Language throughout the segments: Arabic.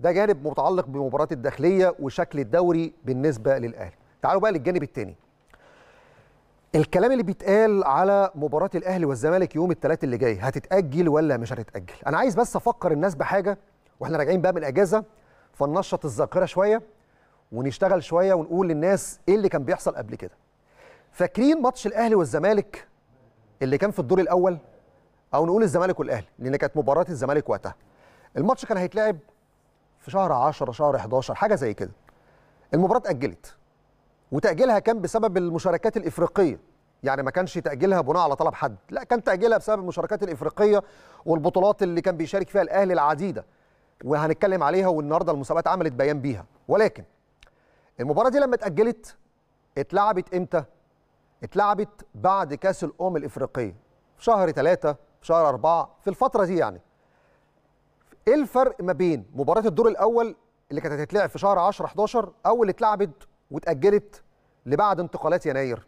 ده جانب متعلق بمباراه الداخلية وشكل الدوري بالنسبة للأهلي. تعالوا بقى للجانب الثاني الكلام اللي بيتقال على مباراة الأهلي والزمالك يوم الثلاث اللي جاي هتتأجل ولا مش هتتأجل؟ أنا عايز بس أفكر الناس بحاجة وإحنا راجعين بقى من الاجازه فننشط الذاكرة شوية ونشتغل شوية ونقول للناس إيه اللي كان بيحصل قبل كده. فاكرين ماتش الأهلي والزمالك اللي كان في الدور الأول؟ أو نقول الزمالك والأهلي لأن كانت مباراة الزمالك وقتها. الماتش كان هيتلعب في شهر 10 شهر 11 حاجة زي كده. المباراة اتأجلت. وتأجيلها كان بسبب المشاركات الإفريقية. يعني ما كانش تأجيلها بناء على طلب حد. لا كان تأجيلها بسبب المشاركات الإفريقية والبطولات اللي كان بيشارك فيها الأهلي العديدة. وهنتكلم عليها والنهاردة المسابقات عملت بيان بيها. ولكن المباراة دي لما اتأجلت اتلعبت إمتى؟ اتلعبت بعد كأس الأمم الإفريقية. في شهر ثلاثة في شهر أربعة في الفترة دي يعني. إيه الفرق ما بين مباراة الدور الأول اللي كانت هتتلعب في شهر 10 11 أو اللي اتلعبت واتأجلت لبعد انتقالات يناير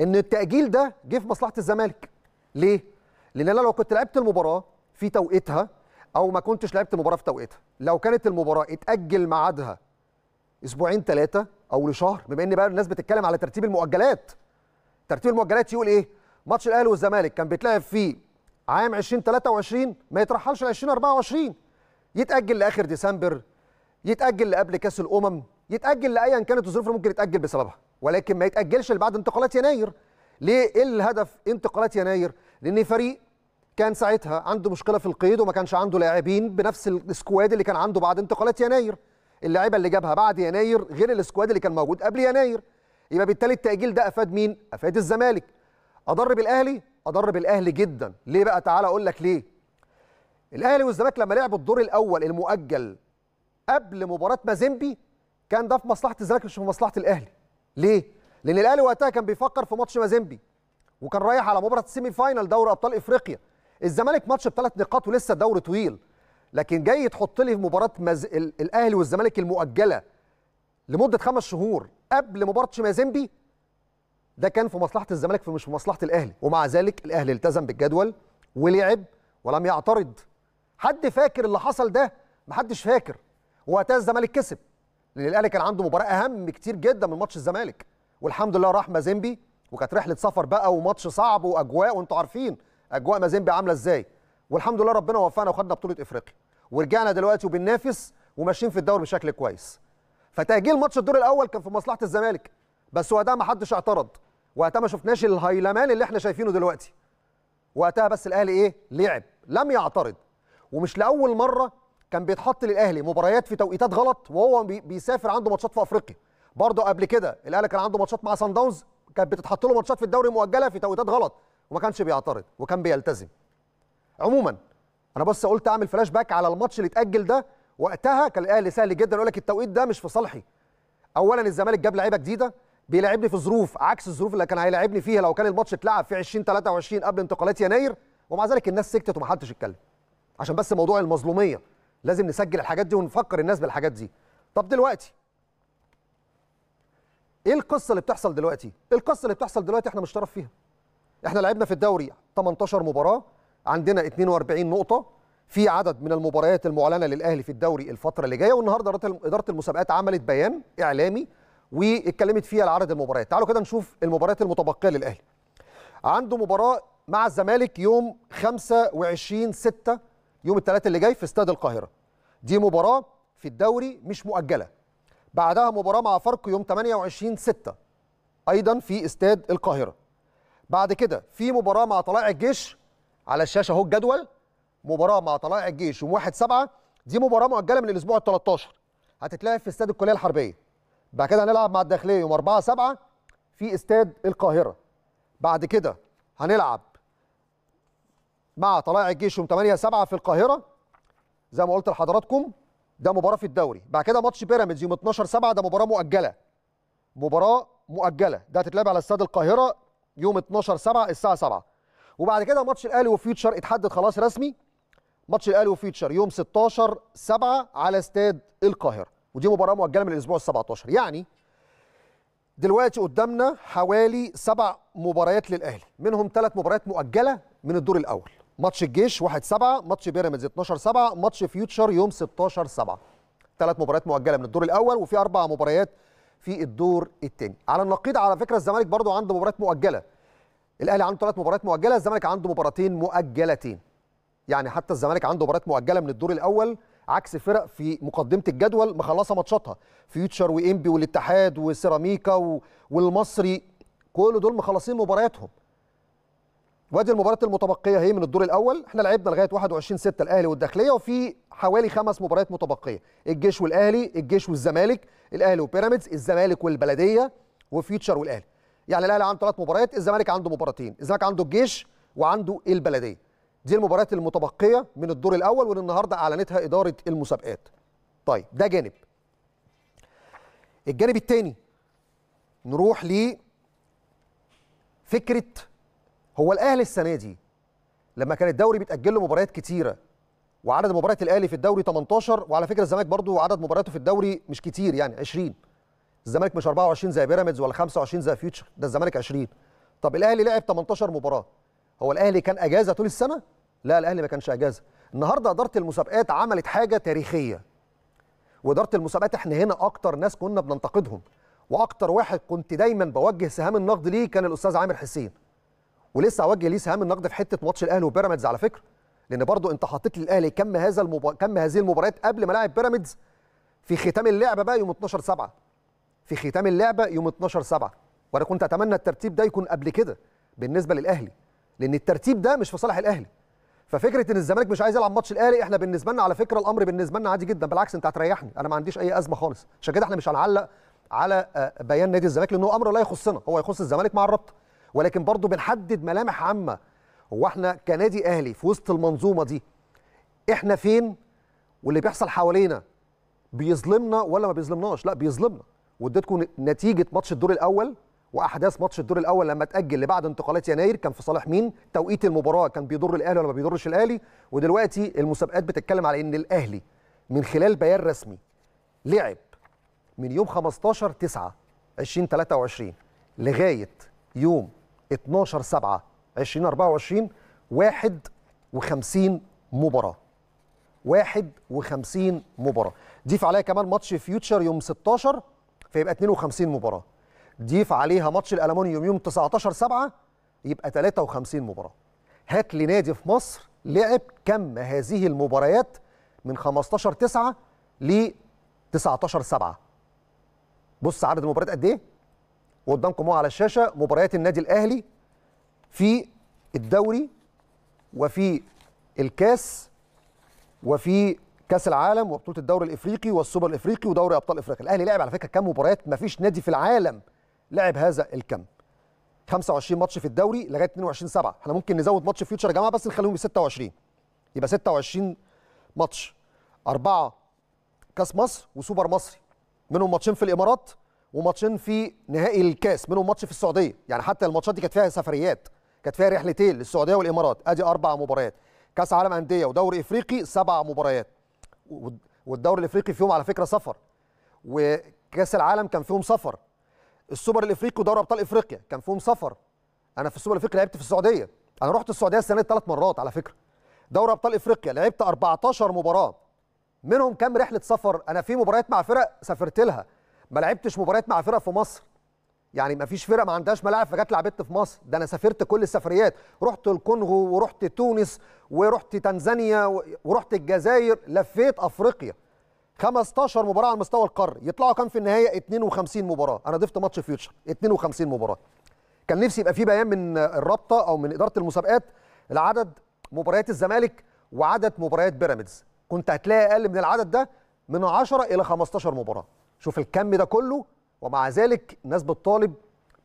إن التأجيل ده جه في مصلحة الزمالك ليه؟ لأن أنا لو كنت لعبت المباراة في توقيتها أو ما كنتش لعبت المباراة في توقيتها لو كانت المباراة اتأجل ميعادها أسبوعين ثلاثة أو لشهر بما إن بقى الناس بتتكلم على ترتيب المؤجلات ترتيب المؤجلات يقول إيه؟ ماتش الأهلي والزمالك كان بيتلعب فيه عام 2023 ما يترحلش ل 2024 يتأجل لآخر ديسمبر يتأجل لقبل كأس الأمم يتأجل لأيا كانت الظروف اللي ممكن يتأجل بسببها ولكن ما يتأجلش لبعد انتقالات يناير. ليه؟ إيه الهدف انتقالات يناير؟ لأن فريق كان ساعتها عنده مشكلة في القيد وما كانش عنده لاعبين بنفس السكواد اللي كان عنده بعد انتقالات يناير. اللعيبة اللي جابها بعد يناير غير ال squad اللي كان موجود قبل يناير. يبقى بالتالي التأجيل ده أفاد مين؟ أفاد الزمالك. أضر بالأهلي؟ أضر بالأهلي جدا. ليه بقى؟ تعالى أقول لك ليه. الأهلي والزمالك لما لعبوا الدور الأول المؤجل قبل مباراة مازيمبي كان ده في مصلحة الزمالك مش في مصلحة الأهلي. ليه؟ لأن الأهلي وقتها كان بيفكر في ماتش مازيمبي وكان رايح على مباراة ال semi-final دوري أبطال إفريقيا. الزمالك ماتش بثلاث نقاط ولسه الدوري طويل. لكن جاي تحط لي مباراة مز... الأهلي والزمالك المؤجلة لمدة خمس شهور قبل مباراة مازيمبي ده كان في مصلحة الزمالك مش في مصلحة الأهلي. ومع ذلك الأهلي التزم بالجدول ولعب ولم يعترض. حد فاكر اللي حصل ده؟ محدش فاكر. وقتها الزمالك كسب. لأن الأهلي كان عنده مباراة أهم كتير جدا من ماتش الزمالك. والحمد لله راح مازيمبي. وكانت رحلة سفر بقى وماتش صعب وأجواء. وانتوا عارفين أجواء مازيمبي عاملة إزاي. والحمد لله ربنا وفقنا وخدنا بطولة إفريقيا. ورجعنا دلوقتي وبننافس وماشيين في الدوري بشكل كويس. فتأجيل ماتش الدور الأول كان في مصلحة الزمالك. بس وقتها ما حدش اعترض. وقتها ما شفناش الهيلمان اللي إحنا شايفينه دلوقتي. وقتها بس الأهلي إيه؟ لعب لم يعترض. ومش لأول مرة كان بيتحط للأهلي مباريات في توقيتات غلط وهو بيسافر عنده ماتشات في أفريقيا. برضه قبل كده الأهلي كان عنده ماتشات مع سان داونز كانت بتتحط له ماتشات في الدوري مؤجلة في توقيتات غلط وما كانش بيعترض وكان بيلتزم. عموما أنا بس قلت أعمل فلاش باك على الماتش اللي اتأجل ده. وقتها كان الأهلي سهل جدا يقول لك التوقيت ده مش في صالحي. اولا الزمالك جاب لعيبة جديدة. بيلعبني في ظروف عكس الظروف اللي كان هيلاعبني فيها لو كان الماتش اتلعب في 2023 قبل انتقالات يناير. ومع ذلك الناس سكتت ومحدش اتكلم. عشان بس موضوع المظلومية. لازم نسجل الحاجات دي ونفكر الناس بالحاجات دي. طب دلوقتي إيه القصة اللي بتحصل دلوقتي؟ القصة اللي بتحصل دلوقتي إحنا مش طرف فيها؟ إحنا لعبنا في الدوري 18 مباراة عندنا 42 نقطة في عدد من المباريات المعلنة للأهلي في الدوري الفترة اللي جاية والنهاردة إدارة المسابقات عملت بيان إعلامي واتكلمت فيها على عدد المباريات. تعالوا كده نشوف المباريات المتبقية للأهلي. عنده مباراة مع الزمالك يوم 25 6 يوم الثلاثاء اللي جاي في استاد القاهرة. دي مباراة في الدوري مش مؤجلة. بعدها مباراة مع فاركو يوم 28 6 أيضا في استاد القاهرة. بعد كده في مباراة مع طلائع الجيش على الشاشة أهو الجدول. مباراة مع طلائع الجيش يوم 1 7 دي مباراة مؤجلة من الأسبوع ال 13 هتتلعب في استاد الكلية الحربية. بعد كده هنلعب مع الداخلية يوم 4 7 في استاد القاهرة. بعد كده هنلعب مع طلائع الجيش يوم 8 7 في القاهرة. زي ما قلت لحضراتكم ده مباراة في الدوري. بعد كده ماتش بيراميدز يوم 12 7 ده مباراة مؤجلة. مباراة مؤجلة. ده هتتلعب على استاد القاهرة يوم 12 7 الساعة 7 وبعد كده ماتش الأهلي وفيوتشر اتحدد خلاص رسمي. ماتش الأهلي وفيوتشر يوم 16 7 على استاد القاهرة. ودي مباراه مؤجله من الأسبوع ال 17 يعني دلوقتي قدامنا حوالي سبع مباريات للأهلي. منهم ثلاث مباريات مؤجلة من الدور الأول. ماتش الجيش 1 7 ماتش بيراميدز 12 7 ماتش فيوتشر يوم 16 7 ثلاث مباريات مؤجلة من الدور الأول وفي أربع مباريات في الدور الثاني على النقيض على فكرة الزمالك برضو عنده مباريات مؤجلة. الأهلي عنده ثلاث مباريات مؤجلة الزمالك عنده مباراتين مؤجلتين. يعني حتى الزمالك عنده مباريات مؤجلة من الدور الأول عكس فرق في مقدمة الجدول مخلصة ماتشاتها. فيوتشر وانبي والاتحاد وسيراميكا و... والمصري كل دول مخلصين مبارياتهم. وادي المباريات المتبقية هي من الدور الأول. إحنا لعبنا لغاية 21 6 الأهلي والداخلية وفي حوالي خمس مباريات متبقية. الجيش والأهلي الجيش والزمالك الأهلي وبيراميدز الزمالك والبلدية وفيوتشر والأهلي. يعني الأهلي عنده ثلاث مباريات الزمالك عنده مباراتين. الزمالك عنده الجيش وعنده البلدية. دي المباريات المتبقية من الدور الأول واللي النهارده أعلنتها إدارة المسابقات. طيب ده جانب. الجانب الثاني نروح ل فكرة هو الأهلي السنة دي لما كان الدوري بيتأجل له مباريات كتيرة وعدد مباريات الأهلي في الدوري 18 وعلى فكرة الزمالك برضو عدد مبارياته في الدوري مش كتير يعني 20 الزمالك مش 24 زي بيراميدز ولا 25 زي فيوتشر ده الزمالك 20 طب الأهلي لعب 18 مباراة. هو الأهلي كان أجازة طول السنة؟ لا الأهلي ما كانش أجازة. النهارده إدارة المسابقات عملت حاجة تاريخية. وإدارة المسابقات إحنا هنا أكتر ناس كنا بننتقدهم. وأكتر واحد كنت دايما بوجه سهام النقد ليه كان الأستاذ عامر حسين. ولسه اوجه ليه سهام النقد في حتة ماتش الأهلي وبيراميدز على فكرة. لأن برضو أنت حطيت لي الاهلي كم هذا المب... كم هذه المباريات قبل ما لاعب بيراميدز؟ في ختام اللعبه بقى يوم 12 7 في ختام اللعبه يوم 12 7 وأنا كنت أتمنى الترتيب ده يكون قبل كده بالنسبة للأهلي. لأن الترتيب ده مش في صالح الأهلي. ففكرة إن الزمالك مش عايز يلعب ماتش الأهلي إحنا بالنسبة لنا على فكرة الأمر بالنسبة لنا عادي جدا. بالعكس أنت هتريحني. أنا ما عنديش أي أزمة خالص. عشان كده إحنا مش هنعلق على بيان نادي الزمالك لأنه أمر لا يخصنا. هو يخص الزمالك مع الرابطة. ولكن برضه بنحدد ملامح عامة. هو إحنا كنادي أهلي في وسط المنظومة دي إحنا فين؟ واللي بيحصل حوالينا بيظلمنا ولا ما بيظلمناش؟ لا بيظلمنا. واديتكم نتيجة ماتش الدور الأول. وأحداث ماتش الدور الأول لما اتاجل لبعد انتقالات يناير كان في صالح مين؟ توقيت المباراة. كان بيضر الأهلي ولا ما بيضرش الأهلي؟ ودلوقتي المسابقات بتتكلم على إن الأهلي من خلال بيان رسمي لعب من يوم 15 9 2023 لغاية يوم 12 7 2024 51 مباراة. 51 مباراة. ضيف عليها كمان ماتش فيوتشر يوم 16 فيبقى 52 مباراة. ضيف عليها ماتش الألمونيوم يوم 19 7 يبقى 53 مباراة. هات لي نادي في مصر لعب كم هذه المباريات من 15 9 ل 19 7 بص عدد المباريات قد إيه؟ وقدامكم اهو على الشاشة مباريات النادي الأهلي في الدوري وفي الكاس وفي كاس العالم وبطولة الدوري الإفريقي والسوبر الإفريقي ودوري أبطال إفريقيا. الأهلي لعب على فكرة كام مباريات؟ ما فيش نادي في العالم لعب هذا الكم. 25 ماتش في الدوري لغاية 22 7 إحنا ممكن نزود ماتش فيوتشر يا جماعة بس نخليهم 26 يبقى 26 ماتش. أربعة كاس مصر وسوبر مصري. منهم ماتشين في الإمارات وماتشين في نهائي الكاس. منهم ماتش في السعودية. يعني حتى الماتشات دي كانت فيها سفريات. كانت فيها رحلتين للسعودية والإمارات. أدي أربع مباريات. كأس عالم أندية ودوري إفريقي سبع مباريات. والدوري الإفريقي فيهم على فكرة سفر. وكأس العالم كان فيهم سفر. السوبر الإفريقي ودوري أبطال إفريقيا. كان فيهم سفر. أنا في السوبر الإفريقي لعبت في السعودية. أنا رحت السعودية السنة دي ثلاث مرات على فكرة. دوري أبطال إفريقيا لعبت 14 مباراة. منهم كام رحلة سفر. أنا في مباريات مع فرق سافرت لها. ما لعبتش مباريات مع فرق في مصر. يعني ما فيش فرق ما عندهاش ملاعب فجت لعبت في مصر. ده أنا سافرت كل السفريات. رحت الكونغو ورحت تونس ورحت تنزانيا ورحت الجزائر. لفيت أفريقيا. 15 مباراة على مستوى القاره يطلعوا كام في النهاية؟ 52 مباراة. أنا ضفت ماتش فيوتشر. 52 مباراة. كان نفسي يبقى في بيان من الرابطة أو من إدارة المسابقات لعدد مباريات الزمالك وعدد مباريات بيراميدز. كنت هتلاقي أقل من العدد ده من 10 إلى 15 مباراة. شوف الكم ده كله ومع ذلك الناس بتطالب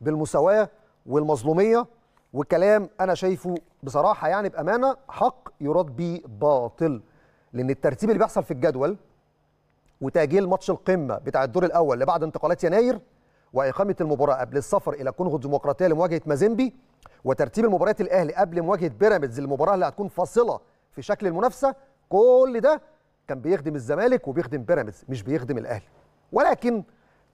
بالمساواة والمظلومية وكلام أنا شايفه بصراحة يعني بأمانة حق يراد بيه باطل. لأن الترتيب اللي بيحصل في الجدول وتأجيل ماتش القمة بتاع الدور الأول لبعد انتقالات يناير وإقامة المباراة قبل السفر إلى كونغو الديمقراطيه لمواجهة مازيمبي وترتيب المباريات الأهلي قبل مواجهة بيراميدز المباراه اللي هتكون فاصلة في شكل المنافسة. كل ده كان بيخدم الزمالك وبيخدم بيراميدز مش بيخدم الأهلي. ولكن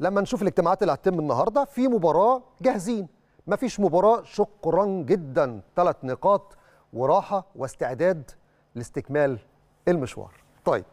لما نشوف الاجتماعات اللي هتتم النهارده في مباراة جاهزين. مفيش مباراة شكرا جدا ثلاث نقاط وراحة واستعداد لاستكمال المشوار. طيب